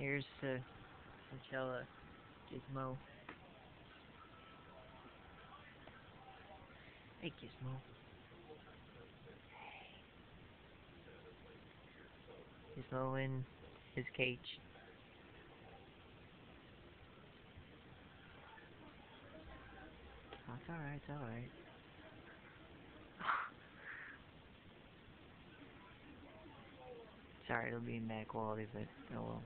Here's the gizmo. Gizmo. Hey Gizmo. Gizmo in his cage. That's alright, it's alright. Sorry, it'll be in bad quality, but oh well.